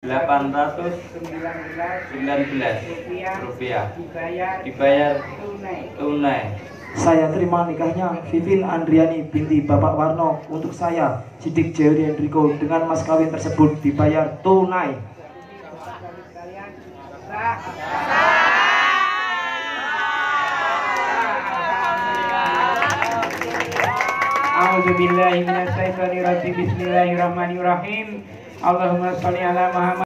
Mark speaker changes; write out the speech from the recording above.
Speaker 1: 819
Speaker 2: rupiah
Speaker 1: rupiah
Speaker 2: dibayar tunai
Speaker 3: Saya terima nikahnya Vivin Andriani binti Bapak Warno untuk saya Sidik Jerry Hendriko dengan mas kawin tersebut dibayar tunai.
Speaker 2: minasyaitonirrajim. Bismillahirrahmanirrahim. اللهم صل على محمد